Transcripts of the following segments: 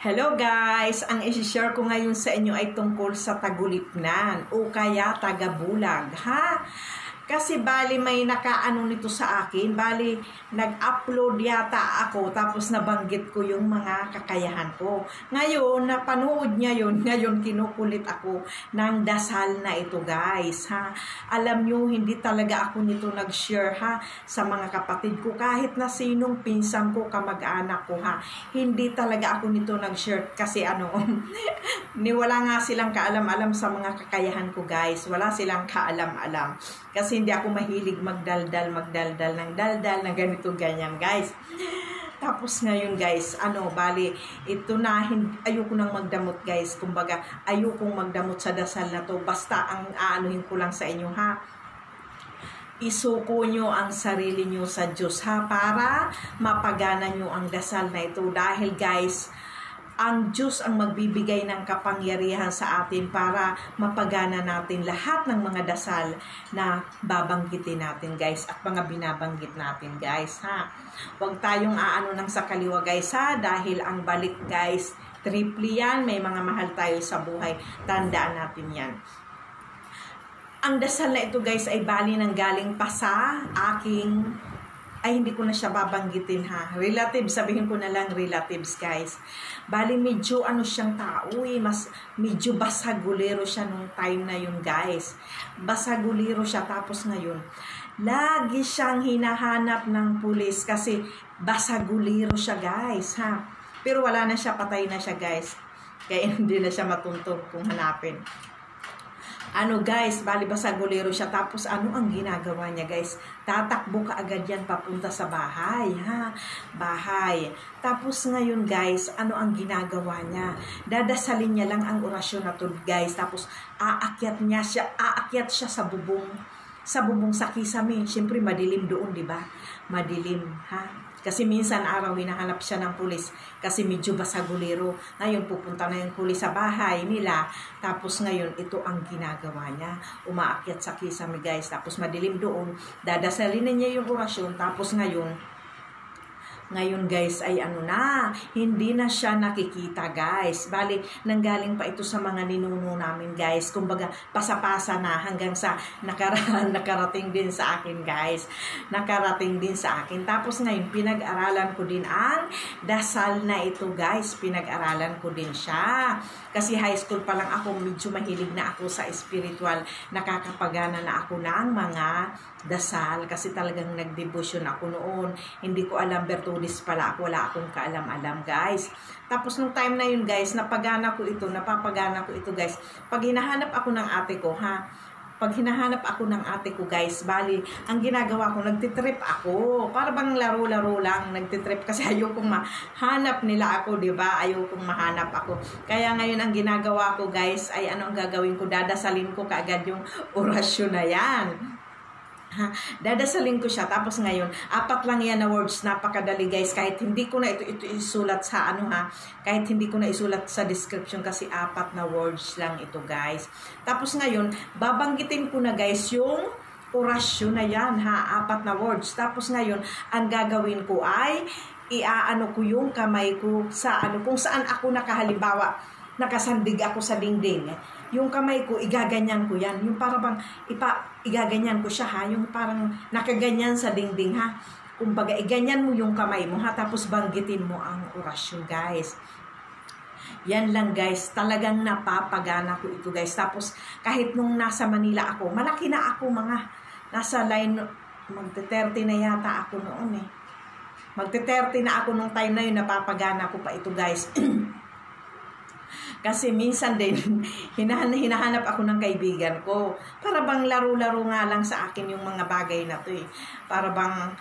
Hello guys! Ang isi-share ko ngayon sa inyo ay tungkol sa tagulipnan o kaya tagabulag. Ha? Kasi bali may nakaano nito sa akin, bali nag-upload yata ako tapos nabanggit ko yung mga kakayahan ko. Ngayon, napanood niya yun, ngayon kinukulit ako ng dasal na ito guys. Ha? Alam nyo, hindi talaga ako nito nag-share ha sa mga kapatid ko kahit na sinong pinsan ko, kamag-anak ko ha. Hindi talaga ako nito nag-share kasi ano, ni wala nga silang kaalam-alam sa mga kakayahan ko guys. Wala silang kaalam-alam. Kasi hindi ako mahilig magdaldal, magdaldal ng daldal na ganito, ganyan, guys. Tapos ngayon, guys, ano, bali, ito na, ayoko nang magdamot, guys. Kumbaga, ayokong magdamot sa dasal na to. Basta, ang aanuhin ko lang sa inyo, ha? isuko nyo ang sarili nyo sa Diyos ha para mapagana nyo ang dasal na ito dahil guys ang Diyos ang magbibigay ng kapangyarihan sa atin para mapagana natin lahat ng mga dasal na babanggitin natin guys at mga binabanggit natin guys ha. Huwag tayong aano ng sa kaliwa guys ha dahil ang balik guys triple yan, may mga mahal tayo sa buhay. Tandaan natin yan. Ang dasal na ito guys ay bali ng galing pa sa aking ay hindi ko na siya babanggitin ha. Relatives, sabihin ko na lang relatives guys. Bali medyo ano siyang tao eh, mas medyo basagulero siya nung time na yun guys. Basagulero siya tapos ngayon, lagi siyang hinahanap ng pulis kasi basagulero siya guys ha. Pero wala na siya, patay na siya guys. Kaya hindi na siya matuntog kung hanapin ano guys, bali ba sa gulero siya. Tapos ano ang ginagawa niya guys? Tatakbo ka agad yan papunta sa bahay. Ha? Bahay. Tapos ngayon guys, ano ang ginagawa niya? Dadasalin niya lang ang orasyon na to guys. Tapos aakyat niya siya, aakyat siya sa bubong sa bubong sa kisame. Siyempre madilim doon, di ba? Madilim, ha? Kasi minsan araw hinahanap siya ng pulis kasi medyo basagulero. Ngayon pupunta na yung pulis sa bahay nila. Tapos ngayon ito ang ginagawa niya. Umaakyat sa kisame guys. Tapos madilim doon. Dadasalin na niya yung orasyon. Tapos ngayon ngayon guys ay ano na, hindi na siya nakikita guys. Bali, nanggaling pa ito sa mga ninuno namin guys. Kumbaga, pasapasa na hanggang sa nakara nakarating din sa akin guys. Nakarating din sa akin. Tapos ngayon, pinag-aralan ko din ang dasal na ito guys. Pinag-aralan ko din siya. Kasi high school pa lang ako, medyo mahilig na ako sa spiritual. Nakakapagana na ako ng mga dasal kasi talagang nagdevotion ako noon. Hindi ko alam Bertudis pala ako, wala akong kaalam-alam guys. Tapos nung time na yun guys, napagana ko ito, napapagana ko ito guys. Pag hinahanap ako ng ate ko ha, pag hinahanap ako ng ate ko guys, bali, ang ginagawa ko, nagtitrip ako. Para bang laro-laro lang, nagtitrip kasi ayokong mahanap nila ako, di ba? Ayokong mahanap ako. Kaya ngayon ang ginagawa ko guys, ay ano ang gagawin ko? Dadasalin ko kaagad yung orasyon na yan. Ha, dadasalin ko siya. Tapos ngayon, apat lang yan na words. Napakadali guys. Kahit hindi ko na ito, ito isulat sa ano ha. Kahit hindi ko na isulat sa description kasi apat na words lang ito guys. Tapos ngayon, babanggitin ko na guys yung orasyon na yan ha. Apat na words. Tapos ngayon, ang gagawin ko ay iaano ko yung kamay ko sa ano. Kung saan ako nakahalimbawa nakasandig ako sa dingding, yung kamay ko, igaganyan ko yan. Yung para bang, ipa, igaganyan ko siya ha. Yung parang nakaganyan sa dingding ha. Kumbaga, iganyan mo yung kamay mo ha. Tapos banggitin mo ang orasyon guys. Yan lang guys, talagang napapagana ko ito guys. Tapos kahit nung nasa Manila ako, malaki na ako mga nasa line, magte-30 na yata ako noon eh. Magte-30 na ako nung time na yun, napapagana ko pa ito guys. Kasi minsan din, hinahan hinahanap ako ng kaibigan ko. Para bang laro-laro nga lang sa akin yung mga bagay na to eh. Para bang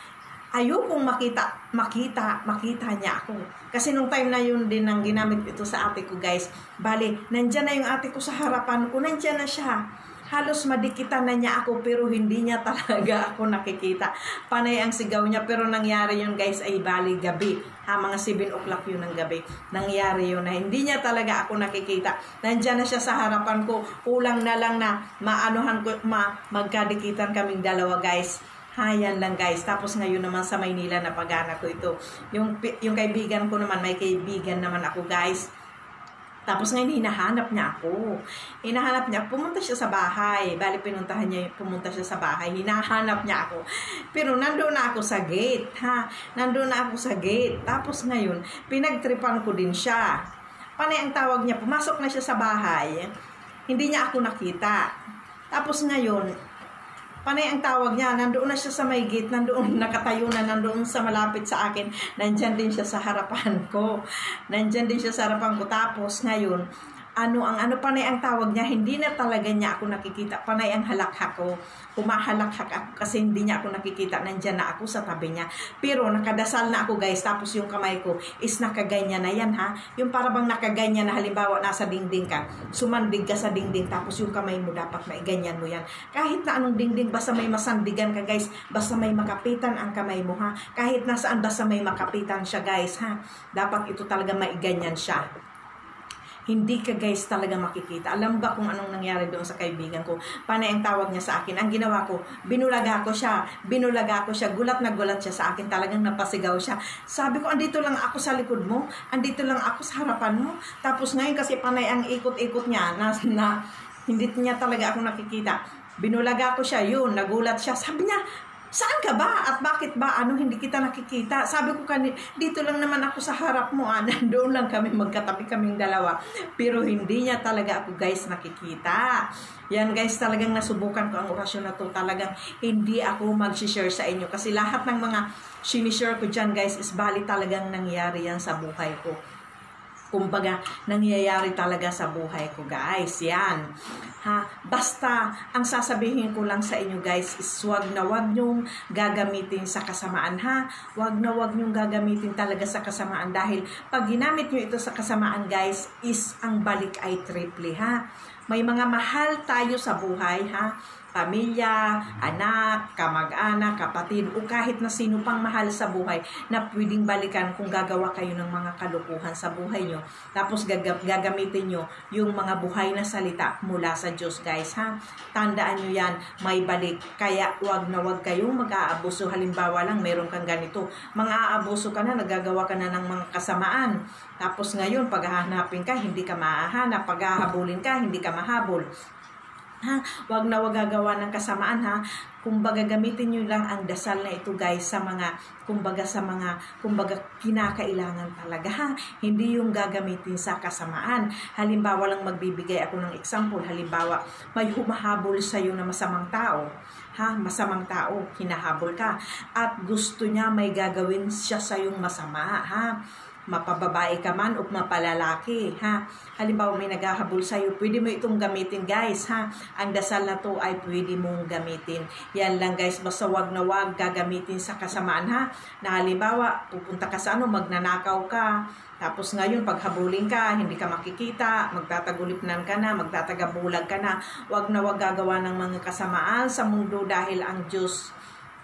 ayokong makita, makita, makita niya ako. Kasi nung time na yun din ang ginamit ito sa ate ko guys. Bali, nandyan na yung ate ko sa harapan ko, nandyan na siya halos madikitan na niya ako pero hindi niya talaga ako nakikita. Panay ang sigaw niya pero nangyari yun guys ay bali gabi. Ha, mga 7 o'clock yun ng gabi. Nangyari yun na hindi niya talaga ako nakikita. Nandiyan na siya sa harapan ko. Kulang na lang na maanuhan ko, ma, magkadikitan kaming dalawa guys. Ha, yan lang guys. Tapos ngayon naman sa Maynila na pagana ko ito. Yung, yung kaibigan ko naman, may kaibigan naman ako guys. Tapos ngayon, hinahanap niya ako. Hinahanap niya, pumunta siya sa bahay. Bali, pinuntahan niya, pumunta siya sa bahay. Hinahanap niya ako. Pero nandoon na ako sa gate, ha? Nandoon na ako sa gate. Tapos ngayon, pinagtripan ko din siya. Panay ang tawag niya, pumasok na siya sa bahay. Hindi niya ako nakita. Tapos ngayon, panay ang tawag niya, nandoon na siya sa may gate, nandoon nakatayo na, nandoon sa malapit sa akin, nandyan din siya sa harapan ko. Nandyan din siya sa harapan ko. Tapos ngayon, ano ang ano panay ang tawag niya, hindi na talaga niya ako nakikita. Panay ang halakhak ko. Humahalakhak ako kasi hindi niya ako nakikita. Nandiyan na ako sa tabi niya. Pero nakadasal na ako guys. Tapos yung kamay ko is nakaganyan na yan ha. Yung para bang nakaganyan na halimbawa nasa dingding ka. Sumandig ka sa dingding. Tapos yung kamay mo dapat maiganyan mo yan. Kahit na anong dingding basta may masandigan ka guys. Basta may makapitan ang kamay mo ha. Kahit nasaan basta may makapitan siya guys ha. Dapat ito talaga maiganyan siya hindi ka guys talaga makikita. Alam ba kung anong nangyari doon sa kaibigan ko? Panay ang tawag niya sa akin. Ang ginawa ko, binulaga ko siya. Binulaga ko siya. Gulat na gulat siya sa akin. Talagang napasigaw siya. Sabi ko, andito lang ako sa likod mo. Andito lang ako sa harapan mo. Tapos ngayon kasi panay ang ikot-ikot niya na, na hindi niya talaga ako nakikita. Binulaga ko siya, yun, nagulat siya. Sabi niya, Saan ka ba? At bakit ba? Ano, hindi kita nakikita? Sabi ko kanina, dito lang naman ako sa harap mo. Ah. Doon lang kami, magkatabi kaming dalawa. Pero hindi niya talaga ako guys nakikita. Yan guys, talagang nasubukan ko ang orasyon na to. Talagang hindi ako mag-share sa inyo. Kasi lahat ng mga sinishare ko dyan guys is bali talagang nangyari yan sa buhay ko kumbaga, nangyayari talaga sa buhay ko, guys. Yan. Ha? Basta, ang sasabihin ko lang sa inyo, guys, is wag na wag nyong gagamitin sa kasamaan, ha? Wag na wag nyong gagamitin talaga sa kasamaan dahil pag ginamit nyo ito sa kasamaan, guys, is ang balik ay triple, ha? May mga mahal tayo sa buhay, ha? Pamilya, anak, kamag-anak, kapatid, o kahit na sino pang mahal sa buhay na pwedeng balikan kung gagawa kayo ng mga kalukuhan sa buhay nyo. Tapos gag- gagamitin nyo yung mga buhay na salita mula sa Diyos, guys, ha? Tandaan nyo yan, may balik. Kaya wag na wag kayong mag-aabuso. Halimbawa lang, meron kang ganito. Mga aabuso ka na, nagagawa ka na ng mga kasamaan. Tapos ngayon, paghahanapin ka, hindi ka mahahanap. Paghahabulin ka, hindi ka mahabol. Ha? Huwag na wag gagawa ng kasamaan ha. Kumbaga gamitin niyo lang ang dasal na ito guys sa mga kumbaga sa mga kumbaga kinakailangan talaga ha. Hindi yung gagamitin sa kasamaan. Halimbawa lang magbibigay ako ng example. Halimbawa, may humahabol sa iyo na masamang tao. Ha, masamang tao, hinahabol ka. At gusto niya may gagawin siya sa yung masama ha mapababae ka man o mapalalaki, ha? Halimbawa, may naghahabol sa'yo, pwede mo itong gamitin, guys, ha? Ang dasal na to ay pwede mong gamitin. Yan lang, guys, basta wag na wag gagamitin sa kasamaan, ha? Na halimbawa, pupunta ka sa ano, magnanakaw ka, tapos ngayon, paghabulin ka, hindi ka makikita, magtatagulipnan ka na, magtatagabulag ka na, wag na wag gagawa ng mga kasamaan sa mundo dahil ang Diyos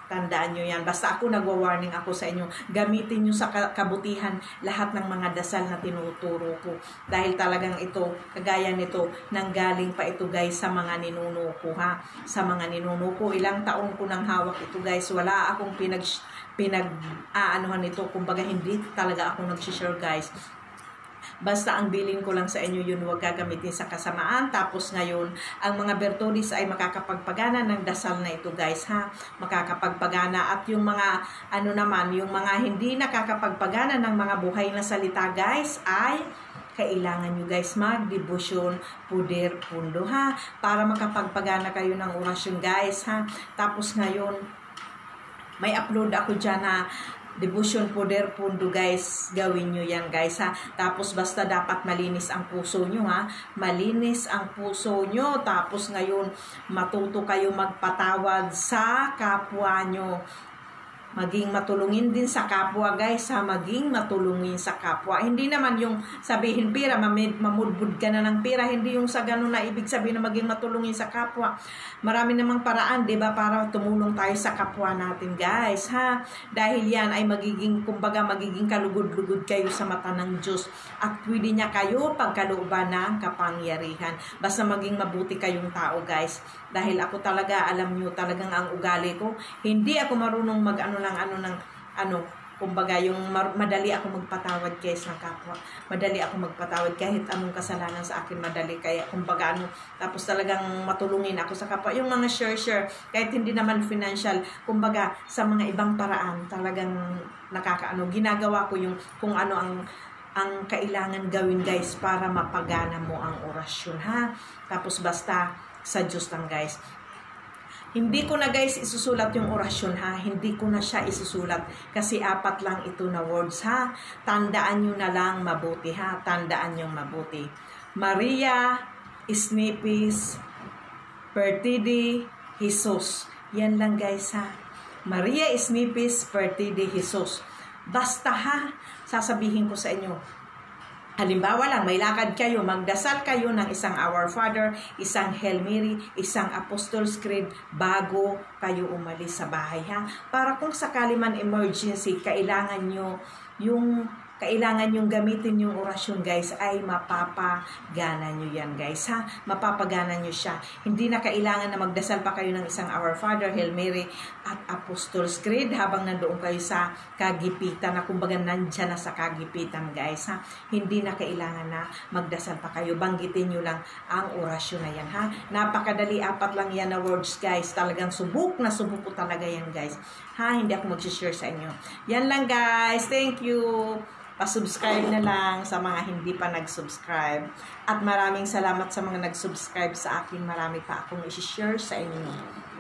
Tandaan nyo yan. Basta ako nagwa-warning ako sa inyo. Gamitin nyo sa kabutihan lahat ng mga dasal na tinuturo ko. Dahil talagang ito, kagaya nito, nanggaling pa ito guys sa mga ninuno ko ha. Sa mga ninuno ko. Ilang taon ko nang hawak ito guys. Wala akong pinag pinag aanuhan nito. Kumbaga hindi talaga ako nag-share guys. Basta ang bilin ko lang sa inyo yun, huwag gagamitin sa kasamaan. Tapos ngayon, ang mga bertodis ay makakapagpagana ng dasal na ito guys ha. Makakapagpagana at yung mga ano naman, yung mga hindi nakakapagpagana ng mga buhay na salita guys ay kailangan nyo guys mag-devotion, puder, pundo ha, para makapagpagana kayo ng orasyon guys ha. Tapos ngayon, may upload ako dyan na devotion poder pundo guys. Gawin nyo yan guys ha? Tapos basta dapat malinis ang puso nyo ha? Malinis ang puso nyo. Tapos ngayon matuto kayo magpatawad sa kapwa nyo maging matulungin din sa kapwa guys ha? Maging matulungin sa kapwa. Hindi naman yung sabihin pira mamid, mamudbud ka na ng pira. Hindi yung sa ganun na ibig sabihin na maging matulungin sa kapwa. Marami namang paraan ba para tumulong tayo sa kapwa natin guys ha? Dahil yan ay magiging kumbaga magiging kalugod-lugod kayo sa mata ng Diyos. At pwede niya kayo pagkalooban ng kapangyarihan. Basta maging mabuti kayong tao guys. Dahil ako talaga alam niyo talagang ang ugali ko hindi ako marunong mag ano lang ano ng ano kumbaga yung madali ako magpatawad kaysa ng kapwa. Madali ako magpatawad kahit anong kasalanan sa akin madali kaya kumbaga ano tapos talagang matulungin ako sa kapwa. Yung mga share share kahit hindi naman financial, kumbaga sa mga ibang paraan talagang nakakaano ginagawa ko yung kung ano ang ang kailangan gawin guys para mapagana mo ang orasyon ha. Tapos basta sa Diyos lang guys. Hindi ko na guys isusulat yung orasyon ha. Hindi ko na siya isusulat kasi apat lang ito na words ha. Tandaan nyo na lang mabuti ha. Tandaan nyo mabuti. Maria Snipis Pertidi Jesus. Yan lang guys ha. Maria Snipis Pertidi Jesus. Basta ha, sasabihin ko sa inyo, Halimbawa lang, may lakad kayo, magdasal kayo ng isang Our Father, isang Hail Mary, isang Apostles' Creed bago kayo umalis sa bahay. Ha? Para kung sakali man emergency, kailangan nyo yung kailangan yung gamitin yung orasyon guys ay mapapagana nyo yan guys ha? Mapapagana nyo siya. Hindi na kailangan na magdasal pa kayo ng isang Our Father, Hail Mary at Apostles' Creed habang nandoon kayo sa kagipitan na kumbaga nandyan na sa kagipitan guys ha? Hindi na kailangan na magdasal pa kayo. Banggitin nyo lang ang orasyon na yan ha? Napakadali apat lang yan na words guys. Talagang subok na subok po talaga yan guys. Ha? Hindi ako mag-share sa inyo. Yan lang guys. Thank you pa-subscribe na lang sa mga hindi pa nag-subscribe. At maraming salamat sa mga nag-subscribe sa akin. Marami pa akong i-share sa inyo.